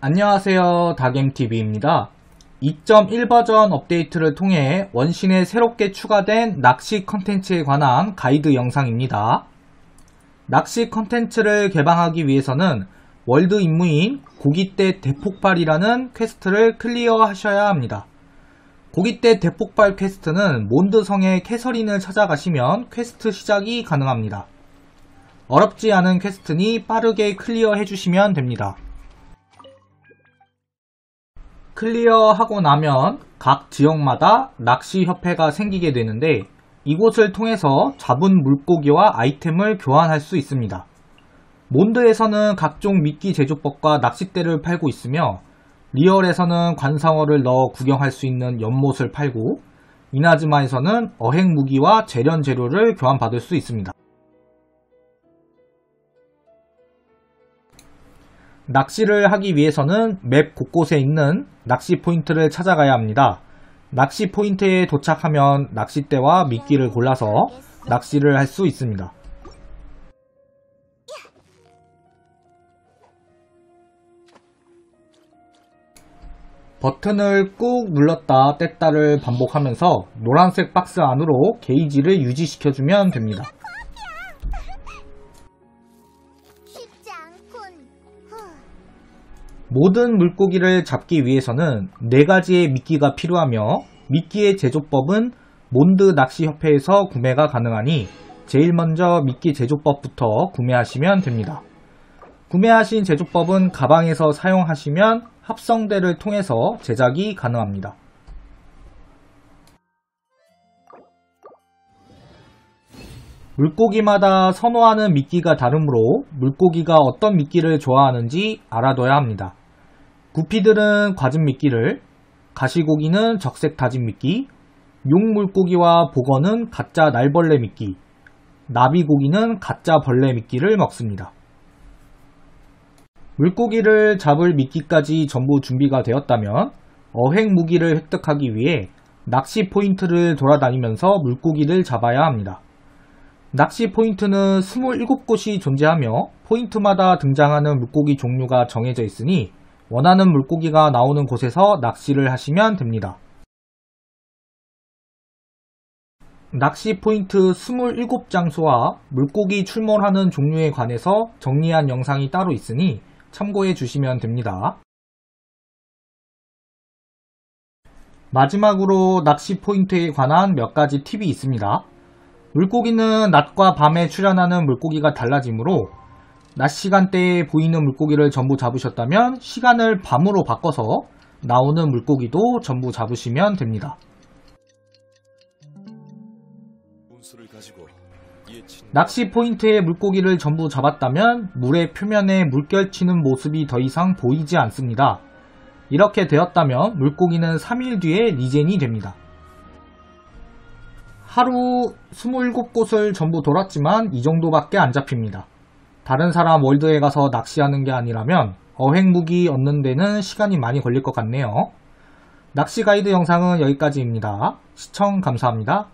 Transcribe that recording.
안녕하세요. 다겜TV입니다. 2.1 버전 업데이트를 통해 원신에 새롭게 추가된 낚시 컨텐츠에 관한 가이드 영상입니다. 낚시 컨텐츠를 개방하기 위해서는 월드 임무인 고기떼 대폭발이라는 퀘스트를 클리어 하셔야 합니다 고기떼 대폭발 퀘스트는 몬드성의 캐서린을 찾아가시면 퀘스트 시작이 가능합니다 어렵지 않은 퀘스트니 빠르게 클리어 해주시면 됩니다 클리어하고 나면 각 지역마다 낚시협회가 생기게 되는데 이곳을 통해서 잡은 물고기와 아이템을 교환할 수 있습니다. 몬드에서는 각종 미끼 제조법과 낚싯대를 팔고 있으며 리월에서는 관상어를 넣어 구경할 수 있는 연못을 팔고 이나즈마에서는 어획 무기와 재련 재료를 교환받을 수 있습니다. 낚시를 하기 위해서는 맵 곳곳에 있는 낚시 포인트를 찾아가야 합니다. 낚시 포인트에 도착하면 낚싯대와 미끼를 골라서 낚시를 할 수 있습니다. 버튼을 꾹 눌렀다 뗐다를 반복하면서 노란색 박스 안으로 게이지를 유지시켜주면 됩니다. 모든 물고기를 잡기 위해서는 4가지의 미끼가 필요하며 미끼의 제조법은 몬드 낚시협회에서 구매가 가능하니 제일 먼저 미끼 제조법부터 구매하시면 됩니다. 구매하신 제조법은 가방에서 사용하시면 합성대를 통해서 제작이 가능합니다. 물고기마다 선호하는 미끼가 다르므로 물고기가 어떤 미끼를 좋아하는지 알아둬야 합니다. 구피들은 과즙 미끼를, 가시고기는 적색 다진 미끼, 용물고기와 복어는 가짜 날벌레 미끼, 나비고기는 가짜 벌레 미끼를 먹습니다. 물고기를 잡을 미끼까지 전부 준비가 되었다면 어획 무기를 획득하기 위해 낚시 포인트를 돌아다니면서 물고기를 잡아야 합니다. 낚시 포인트는 27곳이 존재하며 포인트마다 등장하는 물고기 종류가 정해져 있으니 원하는 물고기가 나오는 곳에서 낚시를 하시면 됩니다. 낚시 포인트 27장소와 물고기 출몰하는 종류에 관해서 정리한 영상이 따로 있으니 참고해 주시면 됩니다. 마지막으로 낚시 포인트에 관한 몇 가지 팁이 있습니다. 물고기는 낮과 밤에 출현하는 물고기가 달라지므로 낮 시간대에 보이는 물고기를 전부 잡으셨다면 시간을 밤으로 바꿔서 나오는 물고기도 전부 잡으시면 됩니다. 낚시 포인트의 물고기를 전부 잡았다면 물의 표면에 물결치는 모습이 더 이상 보이지 않습니다. 이렇게 되었다면 물고기는 3일 뒤에 regen이 됩니다. 하루 27곳을 전부 돌았지만 이 정도밖에 안 잡힙니다. 다른 사람 월드에 가서 낚시하는 게 아니라면 어획무기 얻는 데는 시간이 많이 걸릴 것 같네요. 낚시 가이드 영상은 여기까지입니다. 시청 감사합니다.